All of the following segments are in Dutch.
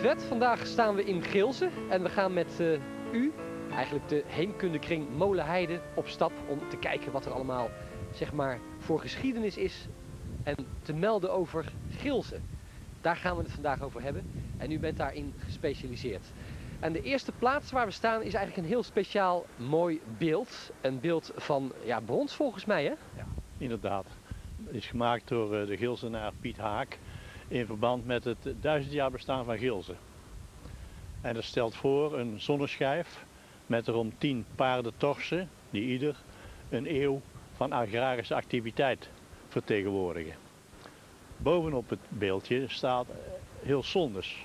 Vet. Vandaag staan we in Geelze en we gaan met eh, u, eigenlijk de Heemkundekring Molenheide, op stap om te kijken wat er allemaal zeg maar, voor geschiedenis is en te melden over Geelze. Daar gaan we het vandaag over hebben en u bent daarin gespecialiseerd. En de eerste plaats waar we staan is eigenlijk een heel speciaal mooi beeld. Een beeld van ja, brons volgens mij hè? Ja, inderdaad. Is gemaakt door eh, de Gilsenaar Piet Haak in verband met het duizend jaar bestaan van Gilze. En dat stelt voor een zonneschijf met erom tien paardentorsen die ieder een eeuw van agrarische activiteit vertegenwoordigen. Bovenop het beeldje staat heel Sondes,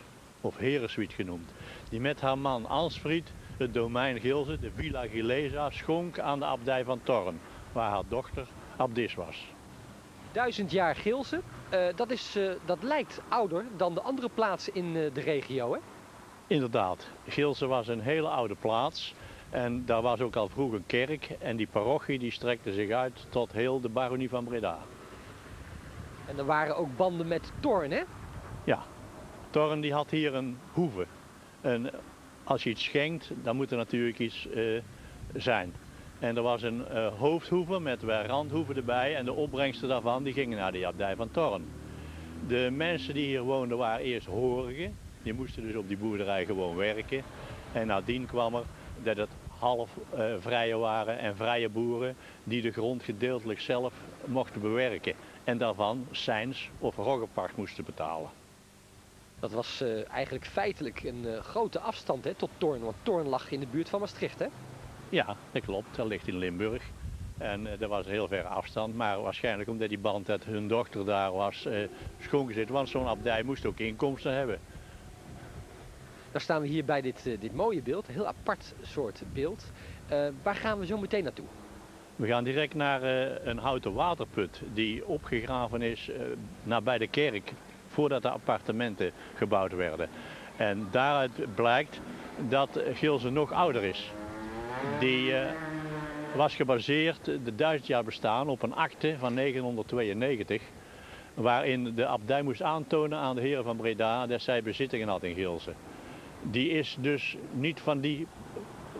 of Hereswiet genoemd, die met haar man Ansfried het domein Gilze, de Villa Gilesa, schonk aan de abdij van Torren, waar haar dochter abdis was. Duizend jaar Gilze, uh, dat, is, uh, dat lijkt ouder dan de andere plaatsen in uh, de regio, hè? Inderdaad. Gilze was een hele oude plaats. En daar was ook al vroeg een kerk. En die parochie die strekte zich uit tot heel de baronie van Breda. En er waren ook banden met Torn, hè? Ja. Torn die had hier een hoeve. En als je iets schenkt, dan moet er natuurlijk iets zijn. En er was een uh, hoofdhoeve met randhoeven erbij en de opbrengsten daarvan die gingen naar de abdij van Torn. De mensen die hier woonden waren eerst horigen. Die moesten dus op die boerderij gewoon werken. En nadien kwam er dat het half uh, vrije waren en vrije boeren die de grond gedeeltelijk zelf mochten bewerken. En daarvan seins of roggepacht moesten betalen. Dat was uh, eigenlijk feitelijk een grote afstand hè, tot Torn, want Torn lag in de buurt van Maastricht hè? Ja, dat klopt. Dat ligt in Limburg. En uh, dat was een heel ver afstand. Maar waarschijnlijk omdat die band dat hun dochter daar was uh, schoongezet. Want zo'n abdij moest ook inkomsten hebben. Dan staan we hier bij dit, uh, dit mooie beeld. Een heel apart soort beeld. waar gaan we zo meteen naartoe? We gaan direct naar een houten waterput die opgegraven is nabij de kerk. Voordat de appartementen gebouwd werden. En daaruit blijkt dat Gilze nog ouder is. Die uh, was gebaseerd, de duizend jaar bestaan, op een akte van 992. Waarin de abdij moest aantonen aan de heren van Breda dat zij bezittingen had in Gilze. Die is dus niet van die,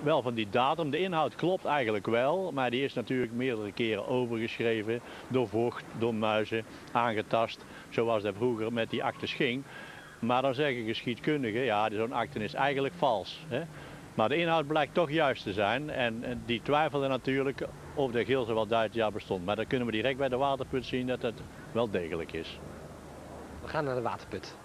wel van die datum. De inhoud klopt eigenlijk wel, maar die is natuurlijk meerdere keren overgeschreven. Door vocht, door muizen, aangetast. Zoals dat vroeger met die aktes ging. Maar dan zeggen geschiedkundigen, ja, zo'n akte is eigenlijk vals. Hè? Maar de inhoud blijkt toch juist te zijn. En, die twijfelde natuurlijk of de Gilse wel duizend jaar bestond. Maar dan kunnen we direct bij de waterput zien dat het wel degelijk is. We gaan naar de waterput.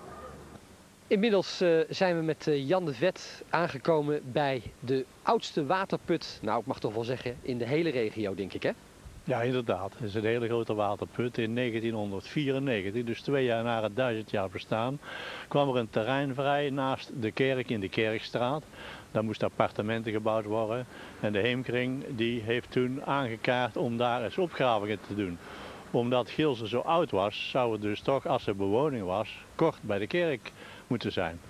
Inmiddels uh, zijn we met uh, Jan de Vet aangekomen bij de oudste waterput, nou ik mag toch wel zeggen, in de hele regio denk ik hè? Ja inderdaad, het is een hele grote waterput. In 1994, dus twee jaar na het duizend jaar bestaan, kwam er een terrein vrij naast de kerk in de Kerkstraat. Daar moesten appartementen gebouwd worden. En de Heemkring die heeft toen aangekaart om daar eens opgravingen te doen. Omdat Gilse zo oud was, zou het dus toch, als er bewoning was, kort bij de kerk moeten zijn.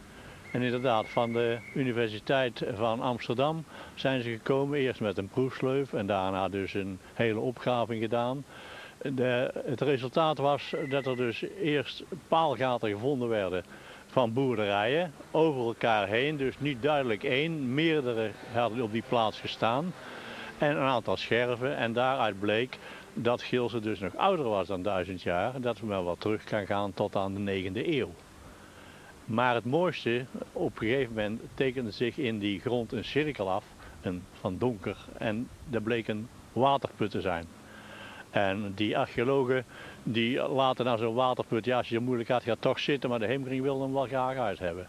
En inderdaad, van de Universiteit van Amsterdam zijn ze gekomen. Eerst met een proefsleuf en daarna dus een hele opgraving gedaan. De, het resultaat was dat er dus eerst paalgaten gevonden werden van boerderijen over elkaar heen. Dus niet duidelijk één, meerdere hadden op die plaats gestaan. En een aantal scherven en daaruit bleek dat Gilse dus nog ouder was dan duizend jaar. Dat we wel wat terug kan gaan tot aan de negende eeuw. Maar het mooiste, op een gegeven moment tekende zich in die grond een cirkel af, een, van donker. En dat bleek een waterput te zijn. En die archeologen die laten naar zo'n waterput, ja als je moeilijk had, gaat toch zitten, maar de Heemkring wilde hem wel graag uit hebben.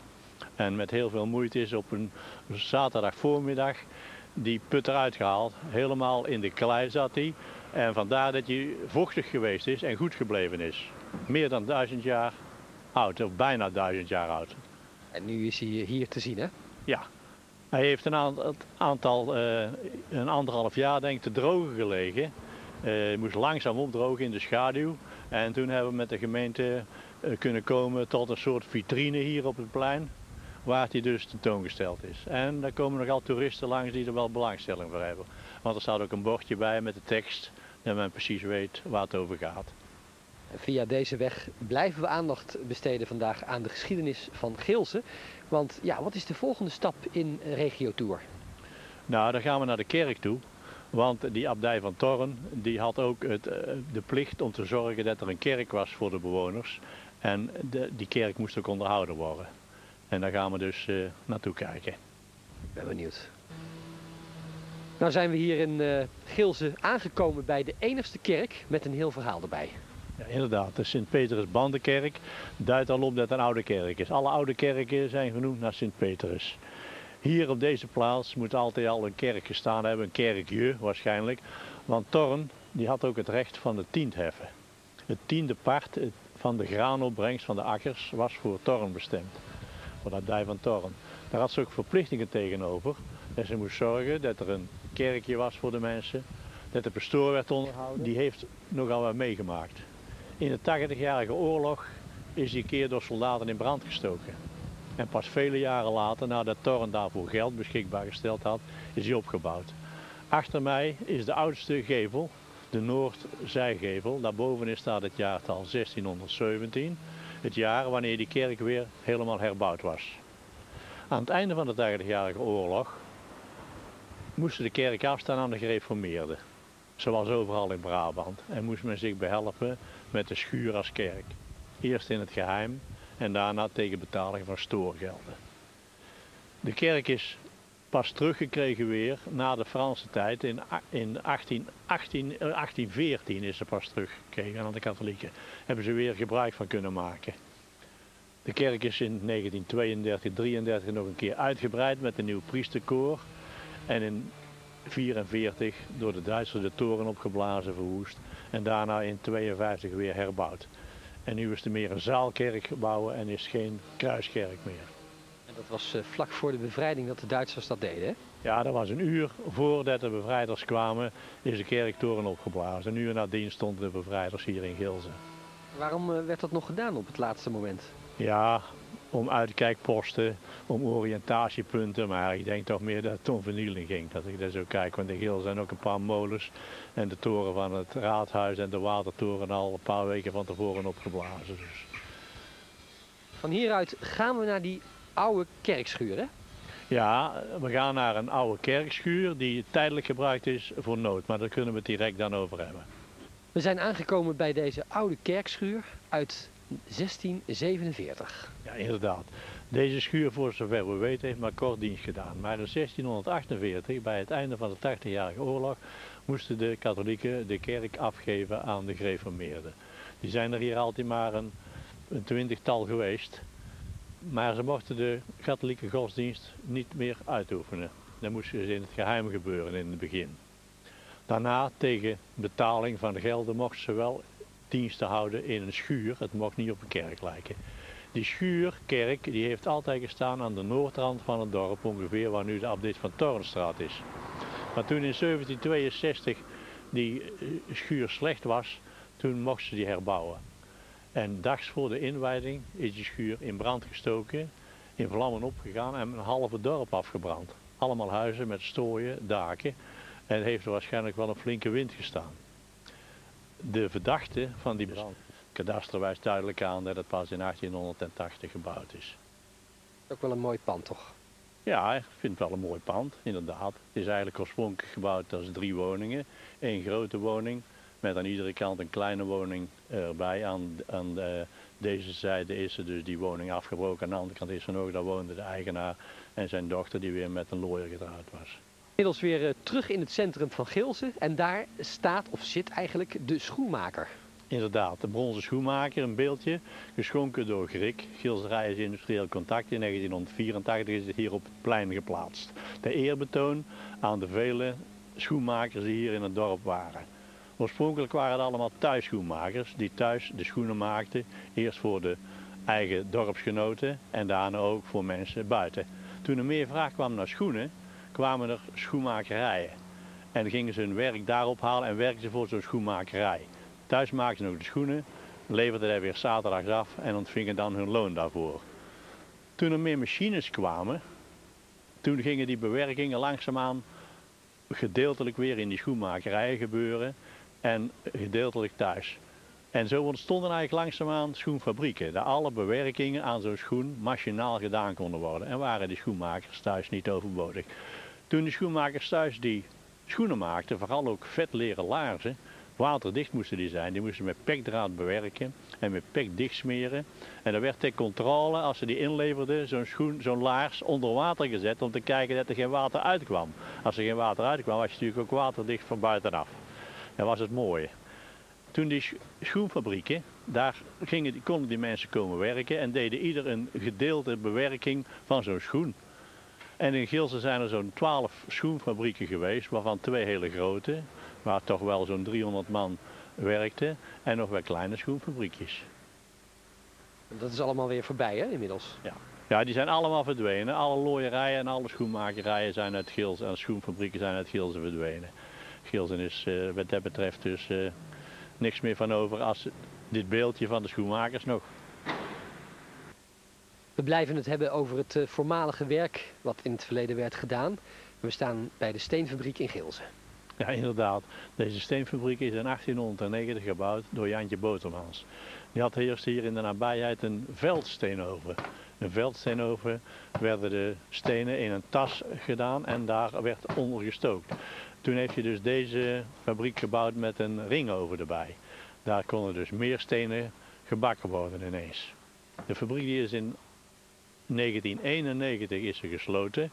En met heel veel moeite is op een zaterdag voormiddag die put eruit gehaald. Helemaal in de klei zat hij. En vandaar dat hij vochtig geweest is en goed gebleven is. Meer dan duizend jaar oud, of bijna duizend jaar oud. En nu is hij hier te zien, hè? Ja. Hij heeft een aantal, uh, een anderhalf jaar denk ik te drogen gelegen. Uh, moest langzaam opdrogen in de schaduw. En toen hebben we met de gemeente uh, kunnen komen tot een soort vitrine hier op het plein. Waar hij dus tentoongesteld is. En daar komen nogal toeristen langs die er wel belangstelling voor hebben. Want er staat ook een bordje bij met de tekst. Dat men precies weet waar het over gaat. Via deze weg blijven we aandacht besteden vandaag aan de geschiedenis van Geelse. Want ja, wat is de volgende stap in Regio Tour? Nou, dan gaan we naar de kerk toe. Want die abdij van Torren die had ook het, eh, de plicht om te zorgen dat er een kerk was voor de bewoners. En de, die kerk moest ook onderhouden worden. En daar gaan we dus uh, naartoe kijken. Ik ben benieuwd. Nou zijn we hier in uh, Geelse aangekomen bij de enigste kerk met een heel verhaal erbij. Ja, inderdaad, de Sint-Petrus Bandenkerk duidt al op dat het een oude kerk is. Alle oude kerken zijn genoemd naar Sint-Petrus. Hier op deze plaats moet altijd al een kerk gestaan hebben, een kerkje waarschijnlijk. Want Torn die had ook het recht van de tiendheffen. Het tiende part van de graanopbrengst van de akkers was voor Torn bestemd. Voor dat dij van Torn. Daar had ze ook verplichtingen tegenover. En ze moest zorgen dat er een kerkje was voor de mensen. Dat de pastoor werd onderhouden. Die heeft nogal wat meegemaakt. In de 80-jarige oorlog is die keer door soldaten in brand gestoken. En pas vele jaren later, nadat Torren daarvoor geld beschikbaar gesteld had, is hij opgebouwd. Achter mij is de oudste gevel, de Noordzijgevel. Daarbovenin staat het jaartal 1617. Het jaar wanneer die kerk weer helemaal herbouwd was. Aan het einde van de 80-jarige oorlog moesten de kerk afstaan aan de gereformeerden. Zoals overal in Brabant. En moest men zich behelpen met de schuur als kerk. Eerst in het geheim en daarna tegen betaling van stoorgelden. De kerk is pas teruggekregen weer na de Franse tijd. In, in 18, 18, 1814 is ze pas teruggekregen aan de katholieken. Hebben ze weer gebruik van kunnen maken. De kerk is in 1932, 33 nog een keer uitgebreid met een nieuw priesterkoor. En in 1944 door de Duitsers de toren opgeblazen, verwoest. En daarna in 1952 weer herbouwd. En nu is er meer een zaalkerk bouwen en is geen kruiskerk meer. En dat was uh, vlak voor de bevrijding dat de Duitsers dat deden, hè? Ja, dat was een uur voordat de bevrijders kwamen, is de kerktoren opgeblazen. Een uur nadien stonden de bevrijders hier in Gilzen. Waarom uh, werd dat nog gedaan op het laatste moment? Ja, om uitkijkposten, om oriëntatiepunten. Maar ik denk toch meer dat het om vernieling ging. Dat ik daar zo kijk. Want in Geel zijn ook een paar molens. En de toren van het raadhuis en de watertoren al een paar weken van tevoren opgeblazen. Dus. Van hieruit gaan we naar die oude kerkschuur, hè? Ja, we gaan naar een oude kerkschuur die tijdelijk gebruikt is voor nood. Maar daar kunnen we het direct dan over hebben. We zijn aangekomen bij deze oude kerkschuur uit 1647. Ja, inderdaad. Deze schuur, voor zover we weten, heeft maar kort dienst gedaan. Maar in 1648, bij het einde van de 80-jarige oorlog, moesten de katholieken de kerk afgeven aan de gereformeerden. Die zijn er hier altijd maar een, een twintigtal geweest. Maar ze mochten de katholieke godsdienst niet meer uitoefenen. Dat moest dus in het geheim gebeuren in het begin. Daarna, tegen betaling van de gelden, mochten ze wel diensten houden in een schuur. Het mocht niet op een kerk lijken. Die schuurkerk die heeft altijd gestaan aan de noordrand van het dorp, ongeveer waar nu de update van Torenstraat is. Maar toen in 1762 die eh, schuur slecht was, toen mochten ze die herbouwen. En dags voor de inwijding is die schuur in brand gestoken, in vlammen opgegaan en een halve dorp afgebrand. Allemaal huizen met strooien, daken. En heeft er waarschijnlijk wel een flinke wind gestaan de verdachte van die brand. Kadaster wijst duidelijk aan dat het pas in 1880 gebouwd is. Ook wel een mooi pand, toch? Ja, ik vind het wel een mooi pand, inderdaad. Het is eigenlijk oorspronkelijk gebouwd als drie woningen. Eén grote woning met aan iedere kant een kleine woning erbij. Aan, aan de, deze zijde is er dus die woning afgebroken. Aan de andere kant is er nog, daar woonde de eigenaar en zijn dochter die weer met een looier getrouwd was. Inmiddels weer uh, terug in het centrum van Gilsen en daar staat of zit eigenlijk de schoenmaker. Inderdaad, de bronzen schoenmaker, een beeldje, geschonken door Grik. Gilserij is industrieel contact. In 1984 is het hier op het plein geplaatst. De eerbetoon aan de vele schoenmakers die hier in het dorp waren. Oorspronkelijk waren het allemaal thuisschoenmakers die thuis de schoenen maakten. Eerst voor de eigen dorpsgenoten en daarna ook voor mensen buiten. Toen er meer vraag kwam naar schoenen, kwamen er schoenmakerijen. En gingen ze hun werk daarop halen en werkten ze voor zo'n schoenmakerij. Thuis maakten ze nog de schoenen, leverden daar weer zaterdags af en ontvingen dan hun loon daarvoor. Toen er meer machines kwamen, toen gingen die bewerkingen langzaamaan gedeeltelijk weer in die schoenmakerijen gebeuren en gedeeltelijk thuis. En zo ontstonden eigenlijk langzaamaan schoenfabrieken. Daar alle bewerkingen aan zo'n schoen machinaal gedaan konden worden. En waren die schoenmakers thuis niet overbodig. Toen de schoenmakers thuis die schoenen maakten, vooral ook vetleren laarzen, waterdicht moesten die zijn. Die moesten met pekdraad bewerken en met pek dicht smeren. En dan werd ter controle, als ze die inleverden, zo'n schoen, zo'n laars onder water gezet om te kijken dat er geen water uitkwam. Als er geen water uitkwam, was je natuurlijk ook waterdicht van buitenaf. Dat was het mooie. Toen die schoenfabrieken, daar gingen, konden die mensen komen werken en deden ieder een gedeelte bewerking van zo'n schoen. En in Gilsen zijn er zo'n twaalf schoenfabrieken geweest, waarvan twee hele grote, waar toch wel zo'n 300 man werkte, en nog wel kleine schoenfabriekjes. Dat is allemaal weer voorbij hè, inmiddels? Ja. ja, die zijn allemaal verdwenen. Alle looierijen en alle schoenmakerijen zijn uit Gilsen, en schoenfabrieken zijn uit Gilsen verdwenen. Gilsen is uh, wat dat betreft dus uh, niks meer van over als dit beeldje van de schoenmakers nog. We blijven het hebben over het uh, voormalige werk wat in het verleden werd gedaan. We staan bij de steenfabriek in Gilsen. Ja, inderdaad. Deze steenfabriek is in 1890 gebouwd door Jantje Botermans. Die had eerst hier in de nabijheid een veldsteenoven. Een veldsteenoven werden de stenen in een tas gedaan en daar werd onder gestookt. Toen heeft hij dus deze fabriek gebouwd met een ringoven erbij. Daar konden dus meer stenen gebakken worden ineens. De fabriek is in 1991 is ze gesloten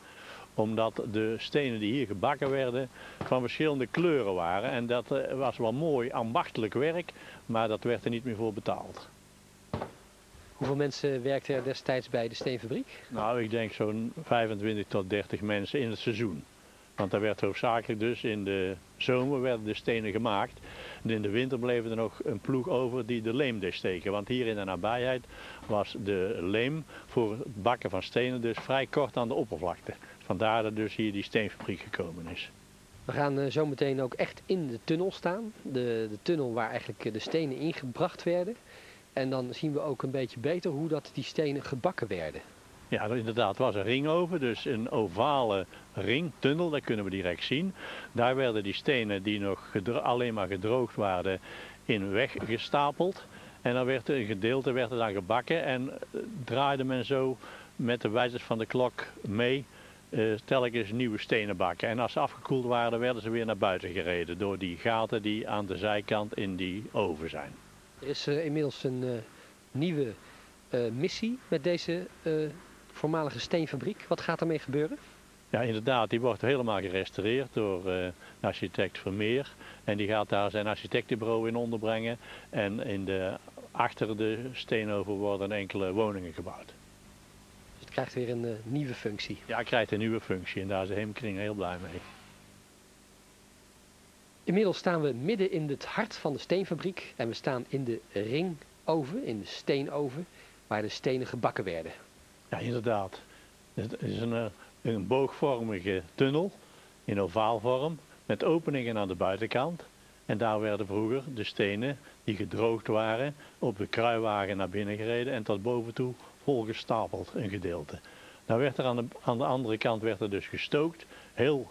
omdat de stenen die hier gebakken werden van verschillende kleuren waren. En dat eh, was wel mooi ambachtelijk werk, maar dat werd er niet meer voor betaald. Hoeveel mensen werkten er destijds bij de steenfabriek? Nou, ik denk zo'n 25 tot 30 mensen in het seizoen. Want daar werd hoofdzakelijk dus in de zomer werden de stenen gemaakt. In de winter bleef er nog een ploeg over die de leem deed steken. Want hier in de nabijheid was de leem voor het bakken van stenen dus vrij kort aan de oppervlakte. Vandaar dat dus hier die steenfabriek gekomen is. We gaan uh, zo meteen ook echt in de tunnel staan. De, de tunnel waar eigenlijk de stenen ingebracht werden. En dan zien we ook een beetje beter hoe dat die stenen gebakken werden. Ja, inderdaad, was een ringoven, dus een ovale ringtunnel, dat kunnen we direct zien. Daar werden die stenen die nog alleen maar gedroogd waren in weggestapeld. En dan werd een gedeelte werd er dan gebakken en eh, draaide men zo met de wijzers van de klok mee uh, telkens nieuwe stenen bakken. En als ze afgekoeld waren, werden ze weer naar buiten gereden door die gaten die aan de zijkant in die oven zijn. Er is uh, inmiddels een nieuwe missie met deze voormalige steenfabriek. Wat gaat ermee gebeuren? Ja, inderdaad. Die wordt helemaal gerestaureerd door architect Vermeer. En die gaat daar zijn architectenbureau in onderbrengen. En in de, achter de steenoven worden enkele woningen gebouwd krijgt weer een uh, nieuwe functie. Ja, krijgt een nieuwe functie en daar is de Heemkring heel blij mee. Inmiddels staan we midden in het hart van de steenfabriek en we staan in de ringoven, in de steenoven, waar de stenen gebakken werden. Ja, inderdaad. Het is een, eh, een boogvormige tunnel in ovaalvorm met openingen aan de buitenkant. En daar werden vroeger de stenen die gedroogd waren op de kruiwagen naar binnen gereden en tot boven toe volgestapeld een gedeelte. Dan werd er aan de, aan de andere kant werd er dus gestookt, heel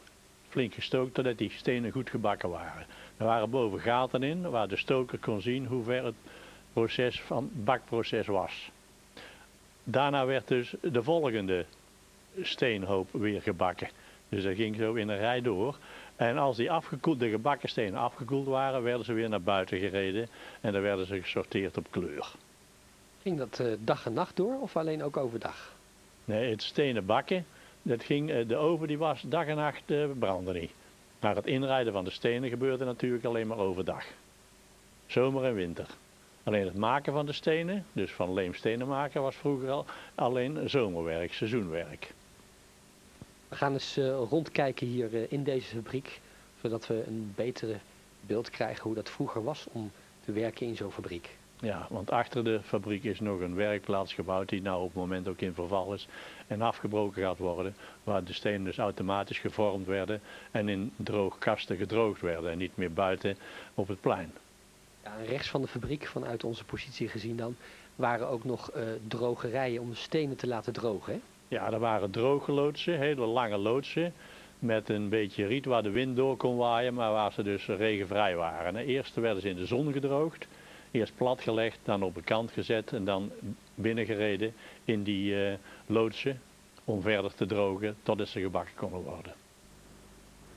flink gestookt, totdat die stenen goed gebakken waren. Er waren boven gaten in, waar de stoker kon zien hoe ver het proces van bakproces was. Daarna werd dus de volgende steenhoop weer gebakken. Dus dat ging zo in een rij door. En als die afgekoeld, de gebakken stenen afgekoeld waren, werden ze weer naar buiten gereden en dan werden ze gesorteerd op kleur. Ging dat uh, dag en nacht door of alleen ook overdag? Nee, het stenen bakken, dat ging, uh, de oven die was dag en nacht uh, brandde niet. Maar het inrijden van de stenen gebeurde natuurlijk alleen maar overdag. Zomer en winter. Alleen het maken van de stenen, dus van leemstenen maken, was vroeger al alleen zomerwerk, seizoenwerk. We gaan eens rondkijken hier in deze fabriek, zodat we een betere beeld krijgen hoe dat vroeger was om te werken in zo'n fabriek. Ja, want achter de fabriek is nog een werkplaats gebouwd die nou op het moment ook in verval is en afgebroken gaat worden. Waar de stenen dus automatisch gevormd werden en in droogkasten gedroogd werden en niet meer buiten op het plein. Ja, rechts van de fabriek, vanuit onze positie gezien dan, waren ook nog uh, drogerijen om de stenen te laten drogen. Ja, er waren droge loodsen, hele lange loodsen met een beetje riet waar de wind door kon waaien, maar waar ze dus regenvrij waren. De eerste werden ze in de zon gedroogd. Eerst platgelegd, dan op een kant gezet en dan binnengereden in die uh, loodsen om verder te drogen totdat ze gebakken konden worden.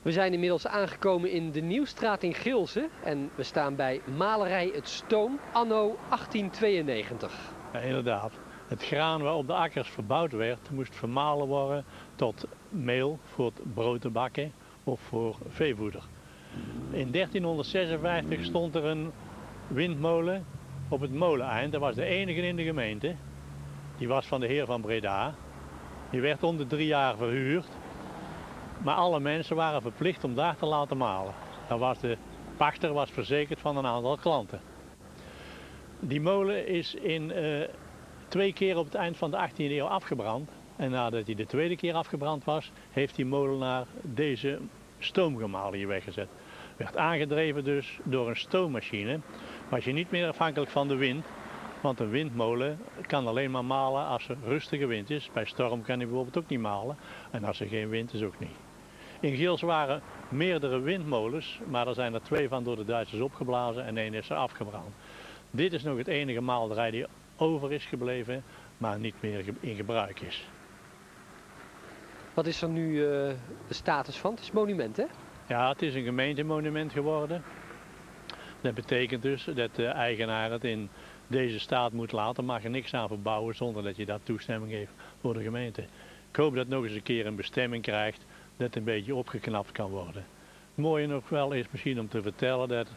We zijn inmiddels aangekomen in de Nieuwstraat in Gilze en we staan bij Malerij Het Stoom anno 1892. Ja, inderdaad. Het graan waar op de akkers verbouwd werd, moest vermalen worden tot meel voor het brood te bakken of voor veevoeder. In 1356 stond er een windmolen op het moleneind. Dat was de enige in de gemeente. Die was van de heer van Breda. Die werd om de drie jaar verhuurd. Maar alle mensen waren verplicht om daar te laten malen. Dan was de pachter was verzekerd van een aantal klanten. Die molen is in uh, twee keer op het eind van de 18e eeuw afgebrand. En nadat hij de tweede keer afgebrand was, heeft die molenaar deze stoomgemaal hier weggezet. Werd aangedreven dus door een stoommachine. Was je niet meer afhankelijk van de wind. Want een windmolen kan alleen maar malen als er rustige wind is. Bij storm kan hij bijvoorbeeld ook niet malen. En als er geen wind is ook niet. In Geels waren meerdere windmolens, maar er zijn er twee van door de Duitsers opgeblazen en één is er afgebrand. Dit is nog het enige maalderij die over is gebleven, maar niet meer in gebruik is. Wat is er nu uh, de status van? Het is monument, hè? Ja, het is een gemeentemonument geworden. Dat betekent dus dat de eigenaar het in deze staat moet laten. Mag er niks aan verbouwen zonder dat je daar toestemming geeft voor de gemeente. Ik hoop dat het nog eens een keer een bestemming krijgt dat een beetje opgeknapt kan worden. Mooie nog wel is misschien om te vertellen dat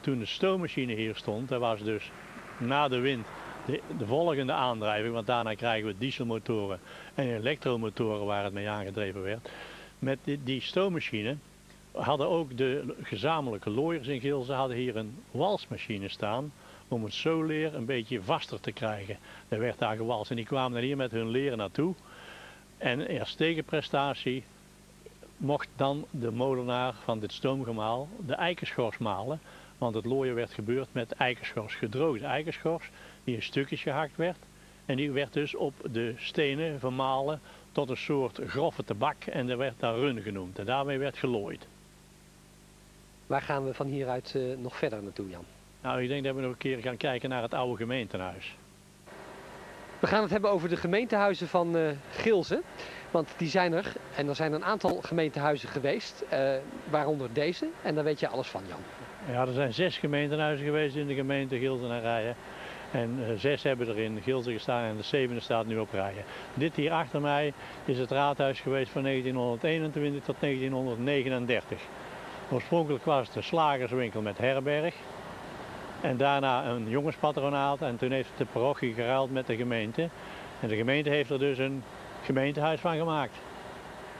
toen de stoommachine hier stond, dat was dus na de wind de, de, volgende aandrijving, want daarna krijgen we dieselmotoren en elektromotoren waar het mee aangedreven werd. Met die, stoommachine hadden ook de gezamenlijke looiers in Gilze hadden hier een walsmachine staan om het zoleer een beetje vaster te krijgen. Er werd daar gewalst en die kwamen hier met hun leren naartoe. En als tegenprestatie mocht dan de molenaar van dit stoomgemaal de eikenschors malen. Want het looien werd gebeurd met eikenschors, gedroogde eikenschors, die in stukjes gehakt werd. En die werd dus op de stenen vermalen tot een soort grove tabak en dat werd daar run genoemd. En daarmee werd gelooid. Waar gaan we van hieruit uh, nog verder naartoe, Jan? Nou, ik denk dat we nog een keer gaan kijken naar het oude gemeentehuis. We gaan het hebben over de gemeentehuizen van uh, Gilze. Want die zijn er en er zijn een aantal gemeentehuizen geweest, uh, waaronder deze. En daar weet je alles van, Jan. Ja, er zijn zes gemeentehuizen geweest in de gemeente Gilze en Rijen. En uh, zes hebben er in Gilze gestaan en de zevende staat nu op Rijen. Dit hier achter mij is het raadhuis geweest van 1921 tot 1939. Oorspronkelijk was het een slagerswinkel met herberg. En daarna een jongenspatronaat en toen heeft de parochie geruild met de gemeente. En de gemeente heeft er dus een gemeentehuis van gemaakt.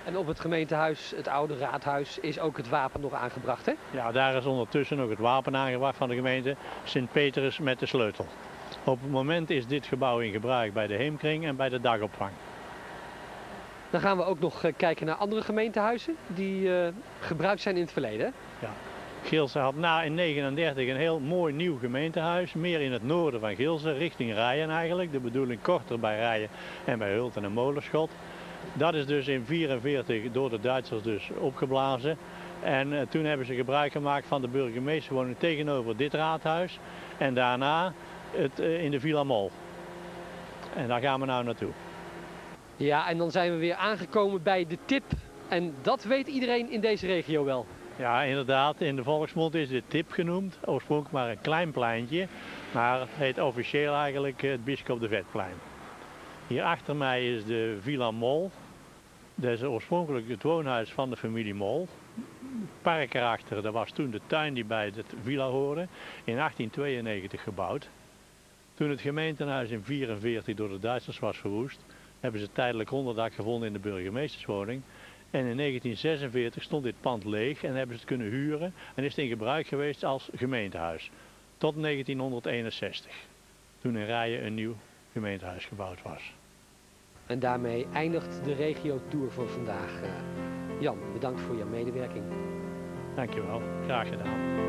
En op het gemeentehuis, het oude raadhuis, is ook het wapen nog aangebracht, hè? Ja, daar is ondertussen nog het wapen aangebracht van de gemeente Sint-Petrus met de sleutel. Op het moment is dit gebouw in gebruik bij de Heemkring en bij de dagopvang. Dan gaan we ook nog eh, kijken naar andere gemeentehuizen die uh, gebruikt zijn in het verleden. Ja. Gilse had na in 1939 een heel mooi nieuw gemeentehuis, meer in het noorden van Gilse, richting Rijen eigenlijk. De bedoeling korter bij Rijen en bij Hulten en Molenschot. Dat is dus in 1944 door de Duitsers dus opgeblazen. En uh, toen hebben ze gebruik gemaakt van de burgemeesterwoning tegenover dit raadhuis. En daarna het, uh, in de Villa Mol. En daar gaan we nou naartoe. Ja, en dan zijn we weer aangekomen bij de tip. En dat weet iedereen in deze regio wel. Ja, inderdaad. In de volksmond is dit tip genoemd. Oorspronkelijk maar een klein pleintje. Maar het heet officieel eigenlijk het Bisschop de Vetplein. Hier achter mij is de Villa Mol. Dat is oorspronkelijk het woonhuis van de familie Mol. Park erachter, dat was toen de tuin die bij het villa hoorde. In 1892 gebouwd. Toen het gemeentehuis in 1944 door de Duitsers was verwoest, hebben ze tijdelijk onderdak gevonden in de burgemeesterswoning. En in 1946 stond dit pand leeg en hebben ze het kunnen huren en is het in gebruik geweest als gemeentehuis. Tot 1961, toen in Rijen een nieuw gemeentehuis gebouwd was. En daarmee eindigt de regio tour voor vandaag. Uh, Jan, bedankt voor je medewerking. Dankjewel, graag gedaan.